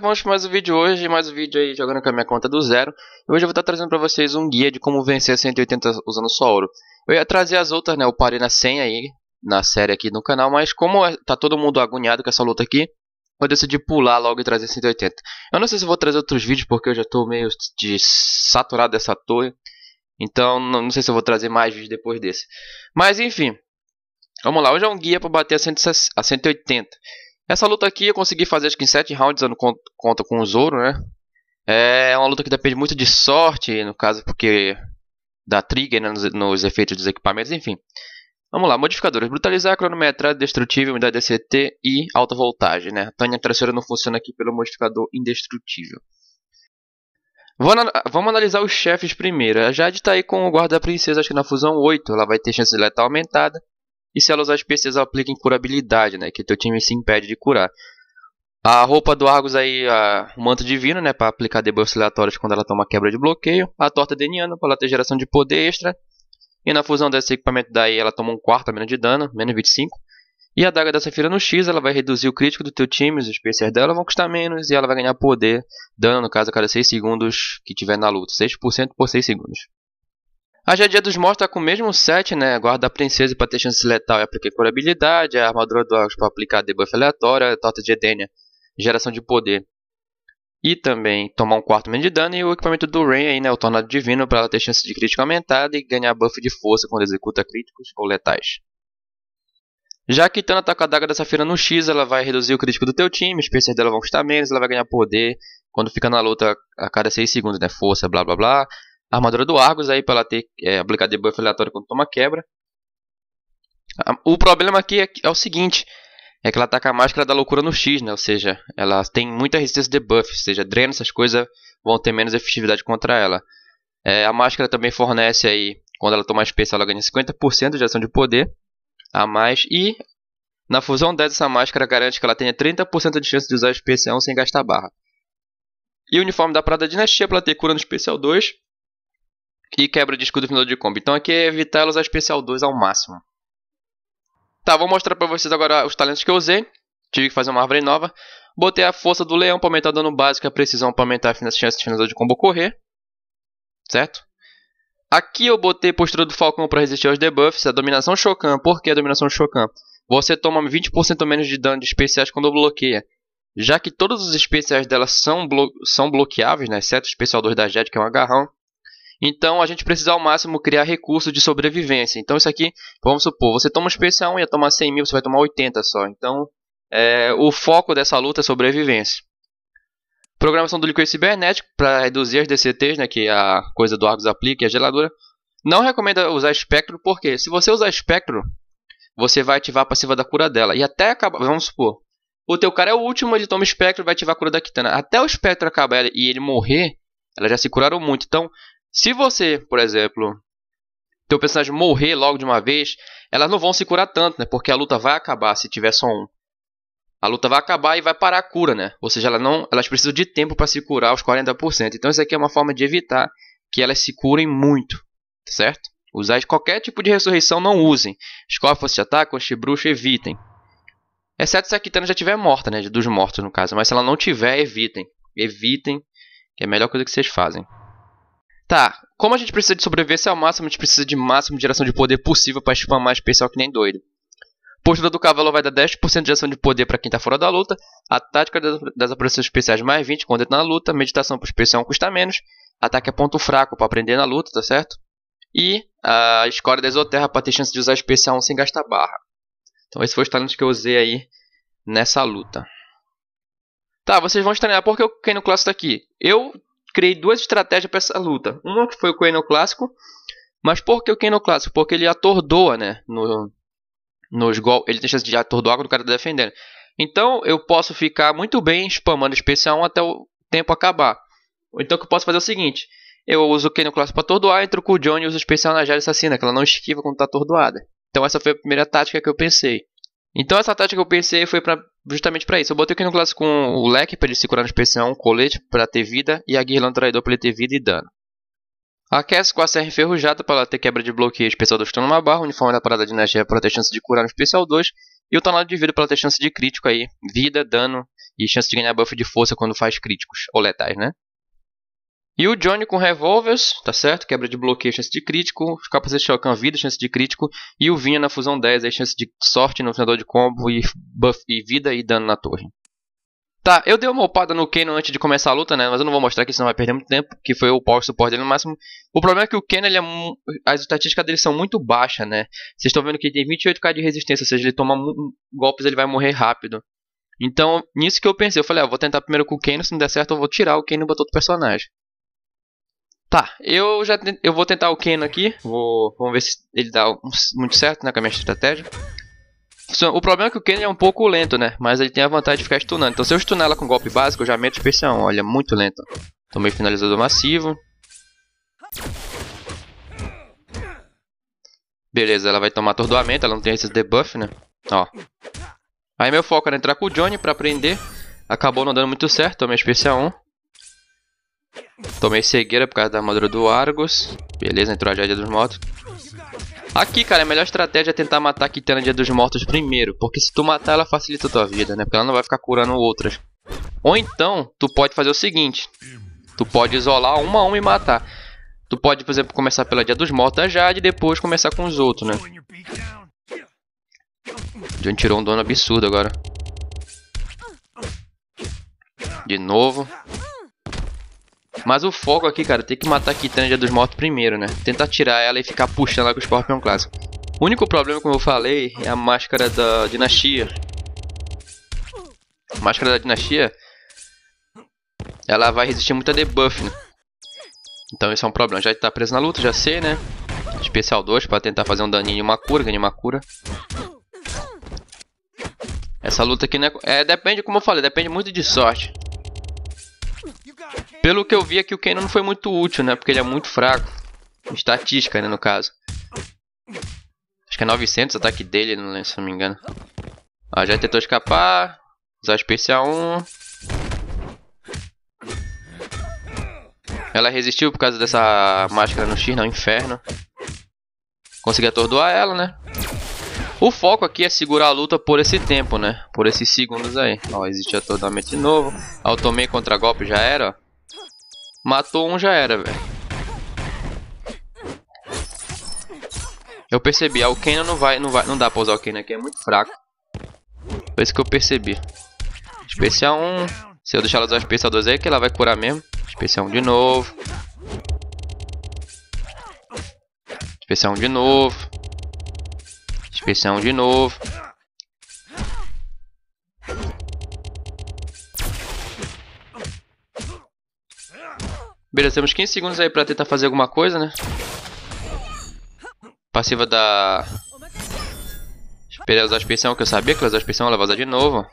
Vamos para mais um vídeo hoje, mais um vídeo aí jogando com a minha conta do zero. Hoje eu vou estar trazendo para vocês um guia de como vencer 180 usando só ouro. Eu ia trazer as outras, né, eu parei na 100 aí, na série aqui no canal, mas como é, tá todo mundo agoniado com essa luta aqui, eu decidi pular logo e trazer 180. Eu não sei se vou trazer outros vídeos porque eu já estou meio de saturado dessa torre. Então não, sei se eu vou trazer mais vídeos depois desse. Mas enfim, vamos lá, hoje é um guia para bater a, 100, a 180. Essa luta aqui eu consegui fazer acho que em 7 rounds dando conta com o Zoro, né? É uma luta que depende muito de sorte, no caso porque da trigger né, nos, nos, efeitos dos equipamentos, enfim. Vamos lá, modificadores. Brutalizar, cronometrar, destrutível, unidade DCT e alta voltagem, né? A Tânia terceira não funciona aqui pelo modificador indestrutível. Vamos analisar os chefes primeiro. A Jade está aí com o guarda-princesa, acho que na fusão 8. Ela vai ter chance de letal aumentada. E se ela usar especiais, ela aplica em curabilidade, né? Que teu time se impede de curar. A roupa do Argus aí, a, o manto divino, né? Para aplicar debuffs aleatórios quando ela toma quebra de bloqueio. A torta deniana, para ela ter geração de poder extra. E na fusão desse equipamento daí, ela toma um quarto a menos de dano, menos 25. E a daga da Safira no X, ela vai reduzir o crítico do teu time, os especiais dela vão custar menos e ela vai ganhar poder, dano no caso a cada 6 segundos que tiver na luta, 6% por 6 segundos. A Jadia dos Mortos está com o mesmo set, né? Guarda da Princesa para ter chance letal e aplicar curabilidade. A Armadura do Argos para aplicar debuff aleatório. A Torta de Edenia, geração de poder. E também tomar um quarto menos de dano. E o equipamento do Rain, aí, né? O Tornado Divino para ela ter chance de crítico aumentada e ganhar buff de força quando executa críticos ou letais. Já que Tana tá com a daga da Safira no X, ela vai reduzir o crítico do teu time, os especiais dela vão custar menos, ela vai ganhar poder quando fica na luta a cada 6 segundos, né? Força, blá blá blá armadura do Argus aí para ela ter é, aplicar debuff aleatório quando toma quebra. O problema aqui é, é, o seguinte, é que ela com a máscara da loucura no X, né? Ou seja, ela tem muita resistência de debuff, ou seja, dreno, essas coisas vão ter menos efetividade contra ela. É, a máscara também fornece aí, quando ela toma especial, ela ganha 50% de ação de poder a mais e na fusão 10 essa máscara garante que ela tenha 30% de chance de usar especial sem gastar barra. E o uniforme da Prada Dinastia para ter cura no especial 2 e quebra de escudo final de combo. Então aqui é evitar ela usar especial 2 ao máximo. Tá, vou mostrar pra vocês agora os talentos que eu usei. Tive que fazer uma árvore nova. Botei a força do leão para aumentar o dano básico e a precisão para aumentar a chance de finalizar de combo correr. Certo? Aqui eu botei postura do falcão para resistir aos debuffs. A dominação Shokan. Por que a dominação Shokan? Você toma 20% menos de dano de especiais quando bloqueia. Já que todos os especiais dela são, blo são bloqueáveis, né? exceto o especial 2 da Jet, que é um agarrão. Então a gente precisa ao máximo criar recursos de sobrevivência. Então isso aqui, vamos supor, você toma um especial 1 ia tomar 100 mil, você vai tomar 80 só. Então é, o foco dessa luta é sobrevivência. Programação do líquido cibernético para reduzir as DCTs, né, que a coisa do Argus aplica e a geladura. Não recomenda usar espectro, porque se você usar espectro, você vai ativar a passiva da cura dela. E até acabar, vamos supor, o teu cara é o último, ele toma espectro e vai ativar a cura da Kitana. Até o espectro acabar e ele morrer, elas já se curaram muito. Então, se você, por exemplo, teu personagem morrer logo de uma vez, elas não vão se curar tanto, né? Porque a luta vai acabar se tiver só um. A luta vai acabar e vai parar a cura, né? Ou seja, elas, não, elas precisam de tempo para se curar os 40%. Então isso aqui é uma forma de evitar que elas se curem muito, certo? Usar qualquer tipo de ressurreição não usem. Escolhe força de ataque, bruxo, evitem. Exceto se a Kitana já estiver morta, né? Dos mortos no caso. Mas se ela não tiver, evitem. Evitem, que é a melhor coisa que vocês fazem. Tá, como a gente precisa de sobrevivência ao máximo, a gente precisa de máximo de geração de poder possível para spamar especial que nem doido. Postura do cavalo vai dar 10% de geração de poder para quem está fora da luta. A tática das aparições especiais mais 20 quando entra na luta. Meditação para especial custa menos. Ataque é ponto fraco para aprender na luta, tá certo? E a escória da exoterra para ter chance de usar especial sem gastar barra. Então esse foi os talentos que eu usei aí nessa luta. Tá, vocês vão estranhar porque eu caí no clássico aqui. Eu criei duas estratégias para essa luta. Uma que foi o Kano clássico, mas por que o Kano clássico? Porque ele atordoa, né? No, nos gol, ele tem chance de atordoar quando o cara tá defendendo. Então eu posso ficar muito bem spamando especial até o tempo acabar. Então o que eu posso fazer é o seguinte: eu uso o Kano clássico para atordoar, entro com o Johnny e uso o especial na Jade Assassina, que ela não esquiva quando está atordoada. Então essa foi a primeira tática que eu pensei. Então essa tática que eu pensei foi para justamente para isso. Eu botei no clássico com o leque para ele se curar no especial, um colete para ter vida e a guirlanda traidor para ele ter vida e dano. Aquece com a serra enferrujada para ela ter quebra de bloqueio especial do stun numa barra, o uniforme da parada de energia para ter chance de curar no especial 2 e o tornado de vida para ter chance de crítico aí, vida, dano E chance de ganhar buff de força quando faz críticos, ou letais, né? E o Johnny com revólveres, tá certo? Quebra de bloqueio, chance de crítico. Capacete Shotgun, vida, chance de crítico. E o Vinha na fusão 10, aí chance de sorte no finador de combo e, buff, e vida e dano na torre. Tá, eu dei uma upada no Kano antes de começar a luta, né? Mas eu não vou mostrar aqui, senão vai perder muito tempo. Que foi o power support dele no máximo. O problema é que o Kano, ele é as estatísticas dele são muito baixas, né? Vocês estão vendo que ele tem 28k de resistência, ou seja, ele toma golpes ele vai morrer rápido. Então, nisso que eu pensei, eu falei, ah, vou tentar primeiro com o Kano, se não der certo eu vou tirar o Kano e botar outro personagem. Tá, eu já eu vou tentar o Keno aqui. Vou, vamos ver se ele dá muito certo né, com a minha estratégia. O problema é que o Keno é um pouco lento, né? Mas ele tem a vantagem de ficar stunando. Então se eu stunar ela com golpe básico, eu já meto especial. Olha, muito lento. Tomei finalizador massivo. Beleza, ela vai tomar atordoamento, ela não tem esses debuff, né? Ó. Aí meu foco era entrar com o Johnny pra prender. Acabou não dando muito certo, tomei especial 1. Tomei cegueira por causa da armadura do Argos. Beleza, entrou a Dia dos Mortos. Aqui, cara, a melhor estratégia é tentar matar a Kitana Dia dos Mortos primeiro. Porque se tu matar, ela facilita a tua vida, né? Porque ela não vai ficar curando outras. Ou então, tu pode fazer o seguinte. Tu pode isolar uma a uma e matar. Tu pode, por exemplo, começar pela Dia dos Mortos da Jade e depois começar com os outros, né? John tirou um dano absurdo agora. De novo. Mas o foco aqui, cara, tem que matar a Kitanja dos Mortos primeiro, né? Tentar tirar ela e ficar puxando ela com o Scorpion Clássico. O único problema, como eu falei, é a máscara da dinastia. A máscara da dinastia, ela vai resistir muito a debuff, né? Então isso é um problema. Já está preso na luta, já sei, né? Especial 2 para tentar fazer um daninho e uma cura, ganhar uma cura. Essa luta aqui, né? É, depende, como eu falei, depende muito de sorte. Pelo que eu vi aqui, o Kano não foi muito útil, né? Porque ele é muito fraco. Estatística, né, no caso. Acho que é 900 o ataque dele, não lembro, se não me engano. Ó, já tentou escapar. Usar especial 1. Ela resistiu por causa dessa máscara no X, não, inferno. Consegui atordoar ela, né? O foco aqui é segurar a luta por esse tempo, né? Por esses segundos aí. Ó, existe atordoamento de novo. Ó, tomei contra-golpe, já era, ó. Matou um, já era, velho. Eu percebi, a Alkena não vai, não vai, não dá pra usar o Alkena aqui, é muito fraco. Foi isso que eu percebi. Especial 1. Se eu deixar ela usar especial 2 aí, que ela vai curar mesmo. Especial 1 de novo. Especial 1 de novo. Especial 1 de novo. Beleza, temos 15 segundos aí pra tentar fazer alguma coisa, né? Passiva da... Esperei usar a expressão, que eu sabia que ia usar a expressão, ela vai usar de novo.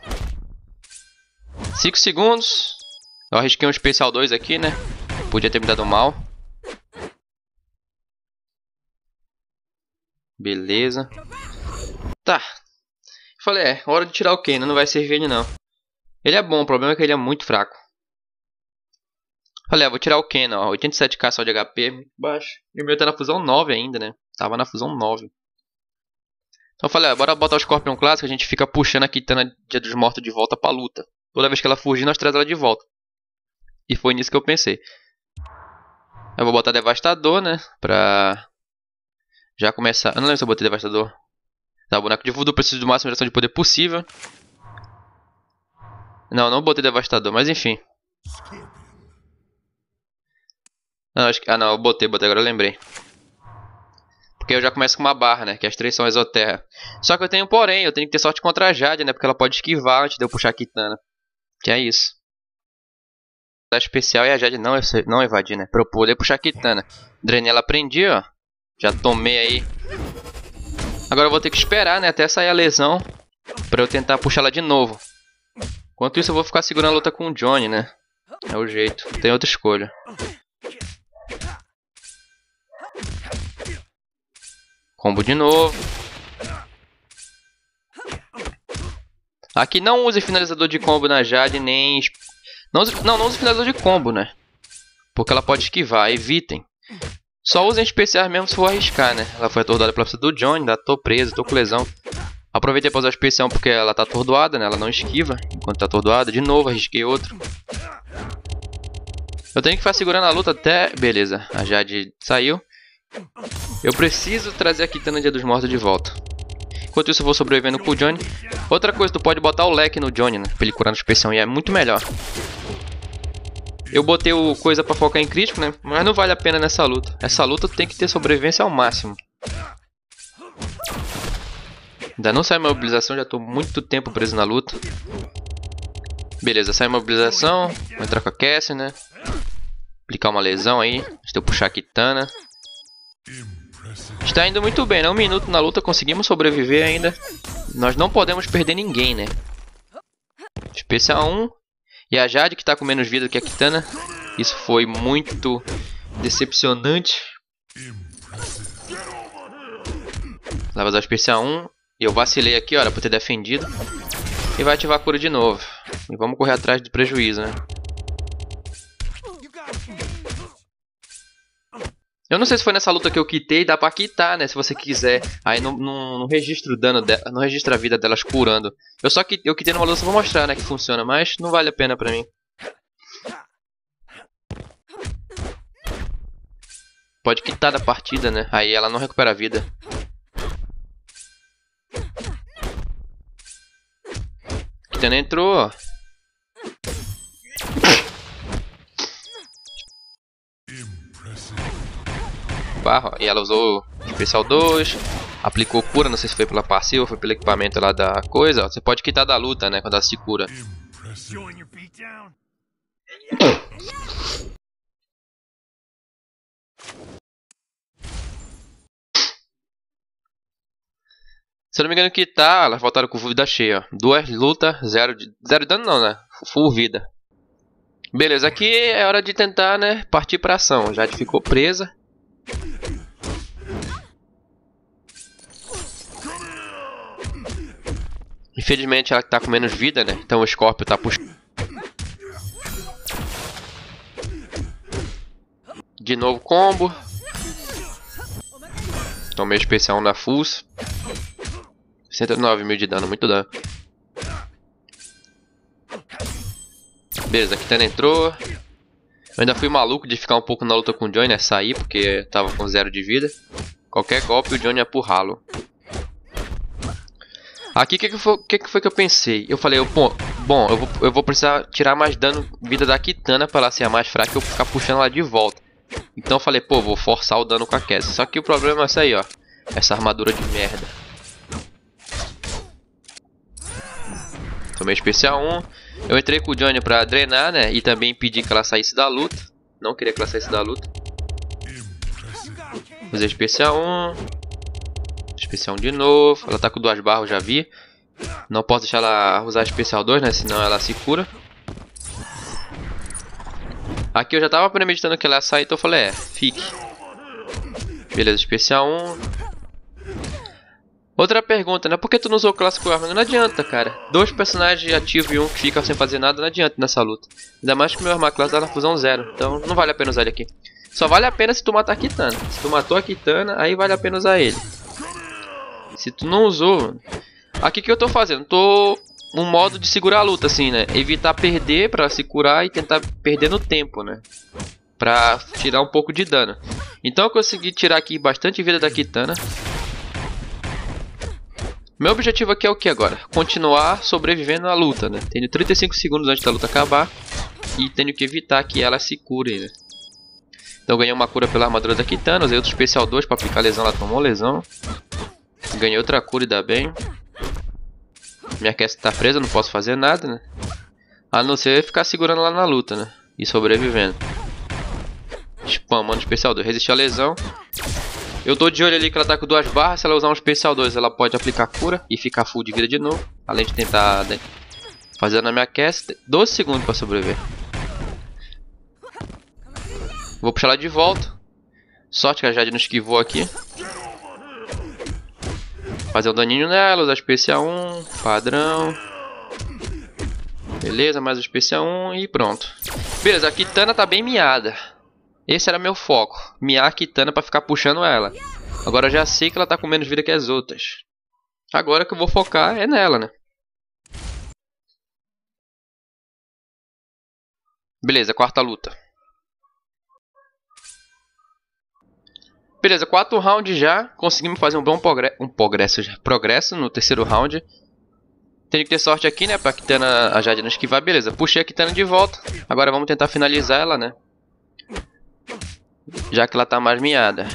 5 segundos. Eu arrisquei um especial 2 aqui, né? Podia ter me dado mal. Beleza. Tá. Falei, é, hora de tirar o Kane, não vai servir ele não. Ele é bom, o problema é que ele é muito fraco. Falei, ah, vou tirar o Ken, ó. 87k só de HP, muito baixo. E o meu tá na fusão 9 ainda, né? Tava na fusão 9. Então eu falei, ah, bora botar o Scorpion clássico, a gente fica puxando a Kitana Dia dos Mortos de volta pra luta. Toda vez que ela fugir, nós traz ela de volta. E foi nisso que eu pensei. Eu vou botar Devastador, né? Pra já começar. Eu não lembro se eu botei Devastador. Tá, boneco de voodoo, preciso do máximo de ação de poder possível. Não, não botei Devastador, mas enfim. Não, acho que... Ah, não, eu botei, botei, agora eu lembrei. Porque eu já começo com uma barra, né? Que as três são exoterra. Só que eu tenho porém, eu tenho que ter sorte contra a Jade, né? Porque ela pode esquivar antes de eu puxar a Kitana. Que é isso. A especial e a Jade não, não evadir, né? Pra eu poder puxar a Kitana. Drenei ela prendi, ó. Já tomei aí. Agora eu vou ter que esperar, né? Até sair a lesão. Pra eu tentar puxar ela de novo. Enquanto isso eu vou ficar segurando a luta com o Johnny, né? É o jeito. Não tem outra escolha. Combo de novo. Aqui não use finalizador de combo na Jade, nem... Não, use... não, não use finalizador de combo, né? Porque ela pode esquivar, evitem. Só usem especiais mesmo se for arriscar, né? Ela foi atordada pela do Johnny, ainda tô preso, tô com lesão. Aproveitei para usar especial porque ela tá atordoada, né? Ela não esquiva enquanto tá atordoada. De novo, arrisquei outro. Eu tenho que ficar segurando a luta até... Beleza, a Jade saiu. Eu preciso trazer a Kitana Dia dos Mortos de volta. Enquanto isso eu vou sobrevivendo com o Johnny. Outra coisa, tu pode botar o leque no Johnny, né? Pra ele curar no especial e é muito melhor. Eu botei o coisa pra focar em crítico, né? Mas não vale a pena nessa luta. Essa luta tem que ter sobrevivência ao máximo. Ainda não sai mobilização, já tô muito tempo preso na luta. Beleza, sai mobilização. Vou entrar com a Cassie, né? Aplicar uma lesão aí. Deixa eu puxar a Kitana. Está indo muito bem, né? Um minuto na luta, conseguimos sobreviver ainda. Nós não podemos perder ninguém, né? Especial 1. E a Jade, que está com menos vida que a Kitana. Isso foi muito decepcionante. Vai usar especial 1. Eu vacilei aqui, olha, por ter defendido. E vai ativar a cura de novo. E vamos correr atrás do prejuízo, né? Eu não sei se foi nessa luta que eu quitei, dá pra quitar, né? Se você quiser. Aí não, não, não registra o dano dela, não registra a vida delas curando. Eu só que eu quitei numa luta pra mostrar, né, que funciona, mas não vale a pena pra mim. Pode quitar da partida, né? Aí ela não recupera a vida. Kitana entrou. Barra. E ela usou especial 2, aplicou cura, não sei se foi pela passiva ou foi pelo equipamento lá da coisa. Você pode quitar da luta, né, quando ela se cura. Se não me engano, quitar, elas voltaram com vida cheia. Duas lutas, zero de, zero de dano não, né? Full vida. Beleza, aqui é hora de tentar, né, partir pra ação. Já ficou presa. Infelizmente ela tá com menos vida, né? Então o Scorpio tá puxando. De novo combo. Tomei especial na Fus. 109 mil de dano, muito dano. Beleza, a Kitana entrou. Eu ainda fui maluco de ficar um pouco na luta com o Johnny, né? Sair, porque tava com zero de vida. Qualquer golpe o Johnny ia empurrá-lo. Aqui o que, que, foi, que, que foi que eu pensei? Eu falei, eu, bom, bom eu, vou, eu vou precisar tirar mais dano vida da Kitana pra ela ser a mais fraca e eu ficar puxando ela de volta. Então eu falei, pô, vou forçar o dano com a Cassie. Só que o problema é esse aí, ó. Essa armadura de merda. Tomei especial 1. Eu entrei com o Johnny pra drenar, né? E também impedir que ela saísse da luta. Não queria que ela saísse da luta. Usei especial 1. Especial 1 de novo. Ela tá com duas barras, já vi. Não posso deixar ela usar especial 2, né? Senão ela se cura. Aqui eu já tava premeditando que ela ia sair, então eu falei, é, fique. Beleza, especial 1. Outra pergunta, né? Por que tu não usou o clássico arma? Não adianta, cara. Dois personagens ativos e um que fica sem fazer nada, não adianta nessa luta. Ainda mais que meu arma classe tá na fusão zero. Então não vale a pena usar ele aqui. Só vale a pena se tu matar a Kitana. Se tu matou a Kitana, aí vale a pena usar ele. Se tu não usou... Aqui que eu tô fazendo? Tô um modo de segurar a luta, assim, né? Evitar perder pra se curar e tentar perder no tempo, né? Pra tirar um pouco de dano. Então eu consegui tirar aqui bastante vida da Kitana. Meu objetivo aqui é o que agora? Continuar sobrevivendo à luta, né? Tenho 35 segundos antes da luta acabar. E tenho que evitar que ela se cure, né? Então ganhei uma cura pela armadura da Kitana. Usei outro especial 2 pra aplicar lesão. Ela tomou lesão. Ganhei outra cura e dá bem. Minha cast tá presa, não posso fazer nada, né? A não ser ficar segurando lá na luta, né? E sobrevivendo. Spamando especial 2. Resistir a lesão. Eu tô de olho ali que ela tá com duas barras. Se ela usar um especial 2, ela pode aplicar cura e ficar full de vida de novo. Além de tentar né, fazer na minha cast. 12 segundos pra sobreviver. Vou puxar ela de volta. Sorte que a Jade não esquivou aqui. Fazer um daninho nela, usar especial 1, padrão. Beleza, mais o especial 1 e pronto. Beleza, a Kitana tá bem miada. Esse era meu foco. Miar a Kitana pra ficar puxando ela. Agora já sei que ela tá com menos vida que as outras. Agora que eu vou focar é nela, né? Beleza, quarta luta. Beleza, quatro rounds já. Conseguimos fazer um bom progresso, um progresso, progresso no terceiro round. Tem que ter sorte aqui, né? Pra Kitana, a Jade não esquivar. Beleza, puxei a Kitana de volta. Agora vamos tentar finalizar ela, né? Já que ela tá mais miada.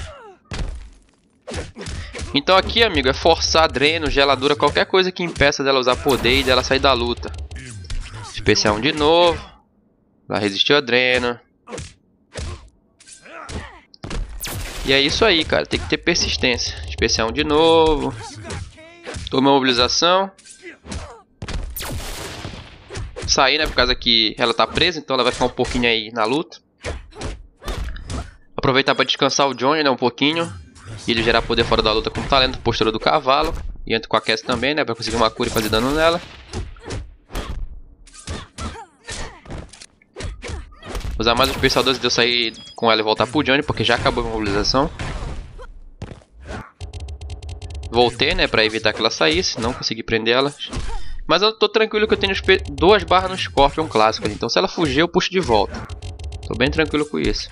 Então aqui, amigo, é forçar dreno, geladura, qualquer coisa que impeça dela usar poder e dela sair da luta. Especial 1 de novo. Ela resistiu a dreno. E é isso aí, cara. Tem que ter persistência. Especial 1 de novo. Toma mobilização. Sair, né? Por causa que ela tá presa, então ela vai ficar um pouquinho aí na luta. Aproveitar para descansar o Johnny, né? Um pouquinho. E ele gerar poder fora da luta com o talento, postura do cavalo. E entra com a Cass também, né? Pra conseguir uma cura e fazer dano nela. Usar mais o especial 12 de eu sair com ela e voltar pro Johnny, porque já acabou a mobilização. Voltei, né, pra evitar que ela saísse, não consegui prender ela. Mas eu tô tranquilo que eu tenho duas barras no Scorpion clássico ali, então se ela fugir eu puxo de volta. Tô bem tranquilo com isso.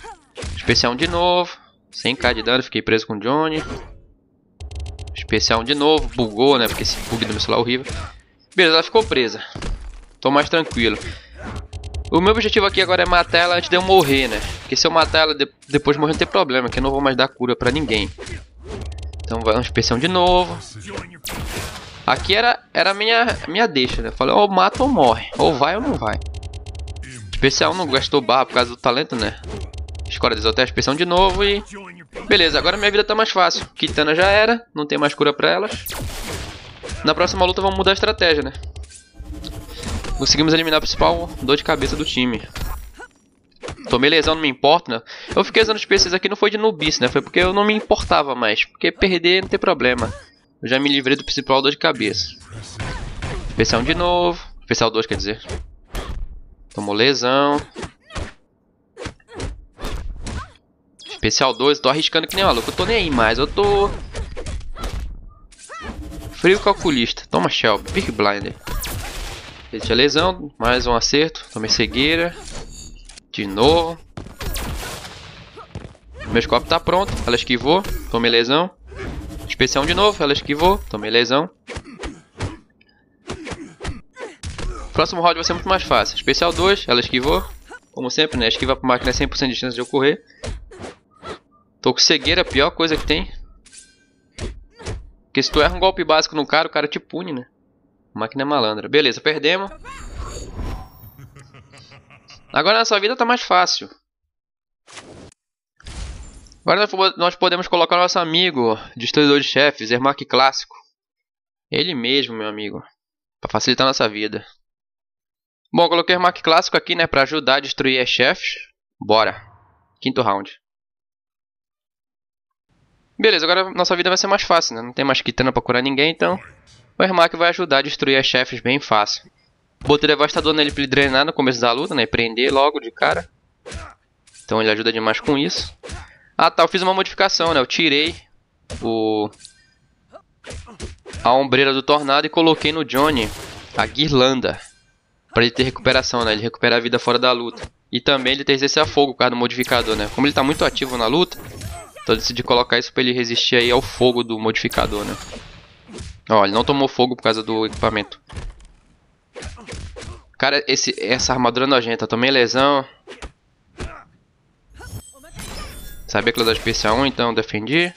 Especial de novo, 100k de dano, fiquei preso com o Johnny. Especial de novo, bugou, né, porque esse bug do meu celular é horrível. Beleza, ela ficou presa. Tô mais tranquilo. O meu objetivo aqui agora é matar ela antes de eu morrer, né? Porque se eu matar ela de depois de morrer não tem problema, que eu não vou mais dar cura pra ninguém. Então vai uma inspeção de novo. Aqui era, era a minha, minha deixa, né? Eu falei, ou mata ou morre. Ou vai ou não vai. Especial não gastou barra por causa do talento, né? Escola de a inspeção de novo e... Beleza, agora minha vida tá mais fácil. Kitana já era, não tem mais cura pra elas. Na próxima luta vamos mudar a estratégia, né? Conseguimos eliminar o principal dor de cabeça do time. Tomei lesão, não me importa, né? Eu fiquei usando os PCs aqui, não foi de nubice, né? Foi porque eu não me importava mais. Porque perder não tem problema. Eu já me livrei do principal dor de cabeça. Especial de novo. Especial 2, quer dizer. Tomou lesão. Especial 2, tô arriscando que nem maluco. Eu tô nem aí mais, eu tô... Frio calculista. Toma Shelby, Big Blinder. Ele tinha lesão, mais um acerto. Tomei cegueira. De novo. Meu scope tá pronto. Ela esquivou. Tomei lesão. Especial de novo. Ela esquivou. Tomei lesão. Próximo round vai ser muito mais fácil. Especial 2. Ela esquivou. Como sempre, né? Esquiva pra máquina é 100% de chance de ocorrer. Tô com cegueira, a pior coisa que tem. Porque se tu erra um golpe básico no cara, o cara te pune, né? Máquina malandra. Beleza, perdemos. Agora nossa vida tá mais fácil. Agora nós podemos colocar nosso amigo, destruidor de chefes, Ermac Clássico. Ele mesmo, meu amigo. Pra facilitar nossa vida. Bom, coloquei Ermac Clássico aqui, né, pra ajudar a destruir as chefes. Bora. Quinto round. Beleza, agora nossa vida vai ser mais fácil, né? Não tem mais Kitana pra curar ninguém, então... O Ermac vai ajudar a destruir as chefes bem fácil. Botei devastador nele pra ele drenar no começo da luta, né? Prender logo de cara. Então ele ajuda demais com isso. Ah tá, eu fiz uma modificação, né? Eu tirei o... A ombreira do tornado e coloquei no Johnny a guirlanda. Pra ele ter recuperação, né? Ele recupera a vida fora da luta. E também ele tem resistência a fogo por causa do modificador, né? Como ele tá muito ativo na luta, então eu decidi colocar isso pra ele resistir aí ao fogo do modificador, né? Ó, ele não tomou fogo por causa do equipamento. Cara, esse, essa armadura nojenta. Tomei lesão. Sabia que ela dá especial 1, então defendi.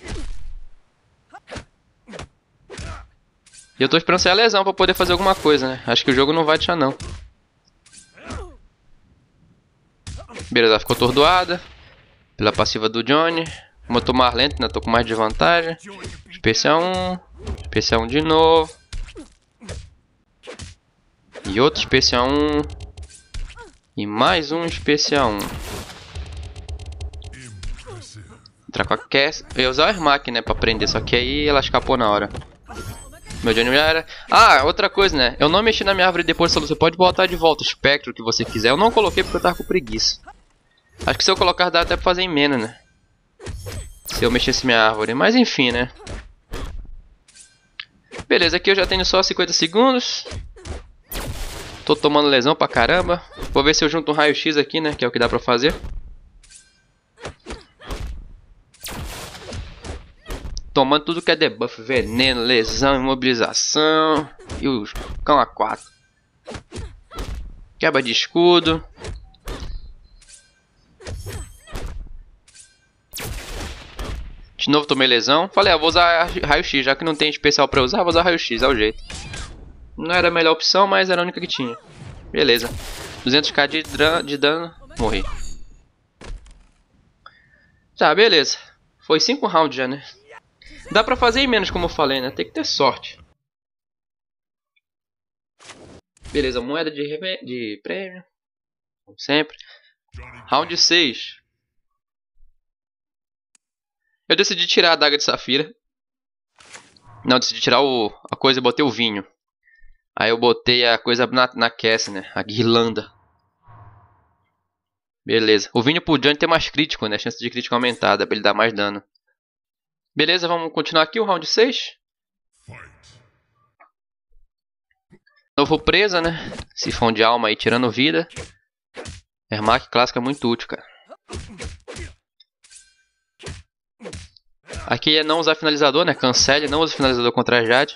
E eu tô esperando sair a lesão pra poder fazer alguma coisa, né? Acho que o jogo não vai deixar, não. Beleza, ficou atordoada. Pela passiva do Johnny. Como eu tô mais lento, né? Tô com mais desvantagem. Especial 1. Especial 1 de novo. E outro especial 1. E mais um especial 1. Entrar com a Cass. Eu ia usar o Ermac, né? Pra prender. Só que aí ela escapou na hora. Meu Johnny já era. Ah, outra coisa, né? Eu não mexi na minha árvore depois Você pode botar de volta o espectro que você quiser. Eu não coloquei porque eu tava com preguiça. Acho que se eu colocar dá até pra fazer emenda, né? Se eu mexesse minha árvore. Mas enfim, né? Beleza, aqui eu já tenho só 50 segundos. Tô tomando lesão pra caramba. Vou ver se eu junto um raio-x aqui, né? Que é o que dá pra fazer. Tomando tudo que é debuff. Veneno, lesão, imobilização. E o cão A4. Quebra de escudo. De novo tomei lesão. Falei, ah, vou usar raio-x. Já que não tem especial pra usar, vou usar raio-x. É o jeito. Não era a melhor opção, mas era a única que tinha. Beleza. 200k de, de dano. Morri. Tá, beleza. Foi 5 rounds já, né? Dá pra fazer em menos, como eu falei, né? Tem que ter sorte. Beleza, moeda de, de prêmio. Como sempre. Round 6. Eu decidi tirar a adaga de safira. Não, decidi tirar o, a coisa e botei o vinho. Aí eu botei a coisa na, na cast, né? A guirlanda. Beleza. O vinho pro Johnny tem mais crítico, né? A chance de crítico aumentada pra ele dar mais dano. Beleza, vamos continuar aqui o round 6. Novo presa, né? Sifão de alma aí tirando vida. Ermac clássica é muito útil, cara. Aqui é não usar finalizador, né? Cancele, não usa finalizador contra a Jade.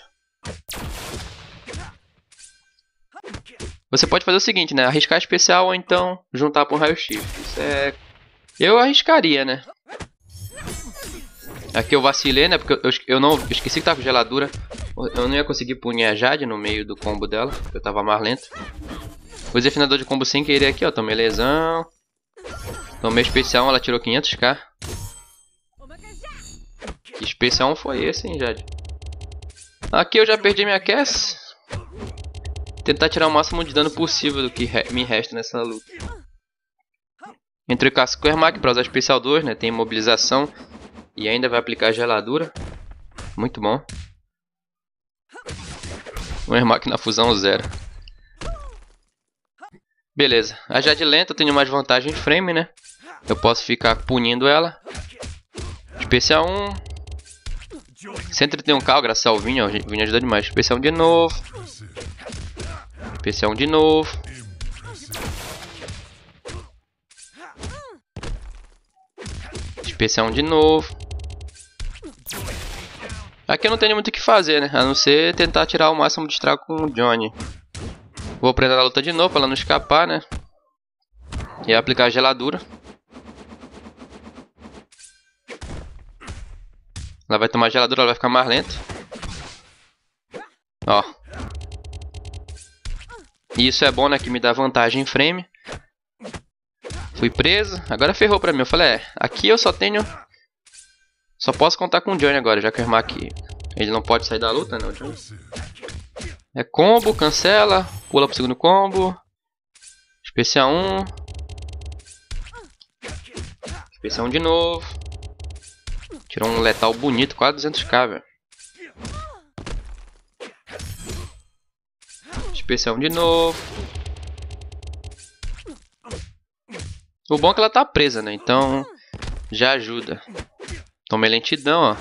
Você pode fazer o seguinte, né? Arriscar especial ou então juntar com raio-x. Isso é... Eu arriscaria, né? Aqui eu vacilei, né? Porque eu, eu não eu esqueci que tava com geladura. Eu não ia conseguir punir a Jade no meio do combo dela. Eu tava mais lento. Usei afinador de combo sem querer aqui, ó. Tomei lesão. Tomei especial, ela tirou 500k. Que especial foi esse, hein, Jade? Aqui eu já perdi minha cast tentar tirar o máximo de dano possível do que re me resta nessa luta. Entre o casco e o Ermac para usar especial 2, né? Tem imobilização e ainda vai aplicar geladura. Muito bom. O Ermac na fusão 0. Beleza. A Jade lenta eu tenho mais vantagem em frame, né? Eu posso ficar punindo ela. Especial 1. 131k, graças ao Vinho. O Vinho ajuda demais. Especial 1 de novo. PC1 de novo. PC1 de novo. Aqui eu não tenho muito o que fazer, né? A não ser tentar tirar o máximo de estrago com o Johnny. Vou prender a luta de novo pra ela não escapar, né? E aplicar a geladura. Ela vai tomar geladura, ela vai ficar mais lenta. Ó. E isso é bom, né? Que me dá vantagem em frame. Fui preso. Agora ferrou pra mim. Eu falei, é, aqui eu só tenho... Só posso contar com o Johnny agora, já que o Ermac... Ele não pode sair da luta, né, o Johnny? É combo, cancela, pula pro segundo combo. Especial 1. Especial 1 de novo. Tirou um letal bonito, quase 200k, velho. especial de novo. O bom é que ela tá presa, né? Então já ajuda. Tomei lentidão, ó.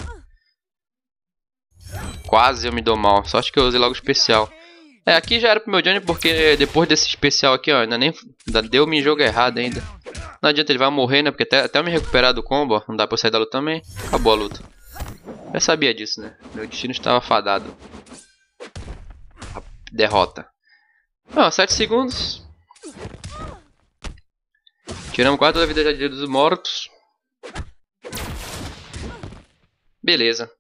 Quase eu me dou mal. Só acho que eu usei logo o especial. É, aqui já era pro meu Johnny porque depois desse especial aqui, ó, ainda nem ainda deu me jogo errado ainda. Não adianta, ele vai morrer, né? Porque até, até eu me recuperar do combo, ó, não dá pra sair da luta também. Acabou a luta. Já sabia disso, né? Meu destino estava fadado. A derrota. Ah, 7 segundos. Tiramos 4 da vida dos mortos. Beleza.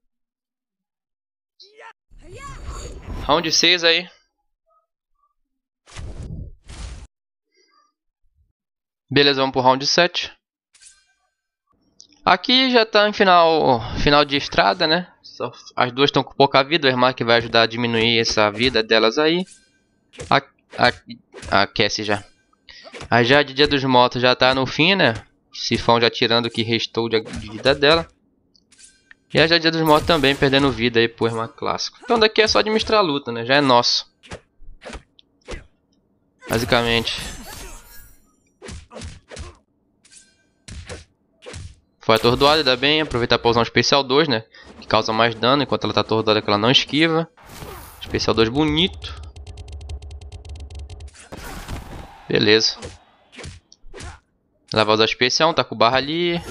Round 6 aí. Beleza, vamos pro round 7. Aqui já tá em final, final de estrada, né? As duas estão com pouca vida, o Ermac vai ajudar a diminuir essa vida delas aí. Aquece já. A Jade Dia dos Mortos já tá no fim, né? Sifão já tirando o que restou de vida dela. E a Jade Dia dos Mortos também perdendo vida aí pro irmã clássico. Então daqui é só administrar a luta, né? Já é nosso. Basicamente. Foi atordoado, ainda bem. Aproveitar para usar um especial 2, né? causa mais dano enquanto ela tá atordoada que ela não esquiva. Especial 2 bonito. Beleza. Ela vai usar especial, tá com barra ali.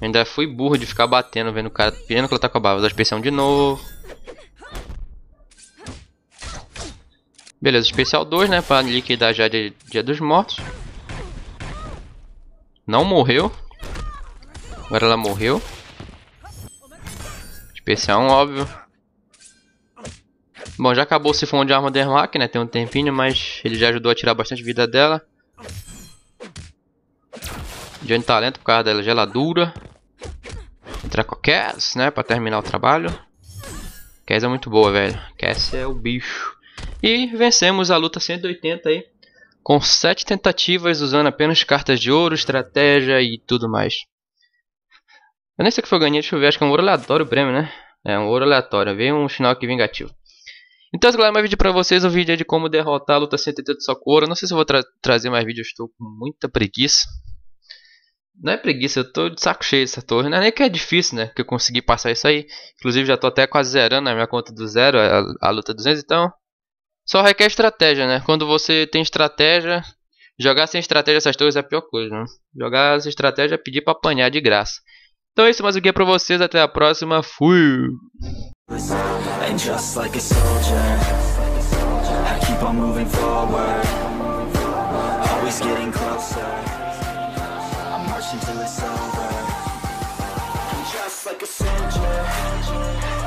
Ainda fui burro de ficar batendo, vendo o cara pedindo que ela tá com a barra. Vou usar especial de novo. Beleza, especial 2, né? Pra liquidar já de Dia dos Mortos. Não morreu. Agora ela morreu. Especial 1, óbvio. Bom, já acabou o sifão de arma da Ermac, né? Tem um tempinho, mas ele já ajudou a tirar bastante vida dela. de talento por causa dela geladura. Entrar com a Cass, né? Pra terminar o trabalho. Cass é muito boa, velho. Cass é o bicho. E vencemos a luta 180 aí. Com 7 tentativas usando apenas cartas de ouro, estratégia e tudo mais. Eu nem sei o que foi ganhar, deixa eu ver, acho que é um ouro aleatório o prêmio, né? É um ouro aleatório, veio um final aqui vingativo. Então, galera, mais vídeo pra vocês, um vídeo de como derrotar a luta 180 de Socorro. Não sei se eu vou tra trazer mais vídeos, estou com muita preguiça. Não é preguiça, eu tô de saco cheio dessa torre. Não é nem que é difícil, né? Que eu consegui passar isso aí. Inclusive já tô até quase zerando a minha conta do zero, a, a luta 200, então... Só requer estratégia, né? Quando você tem estratégia, jogar sem estratégia essas torres é a pior coisa, né? Jogar sem estratégia é pedir pra apanhar de graça. Então é isso mais um guia pra vocês, até a próxima, fui! like a soldier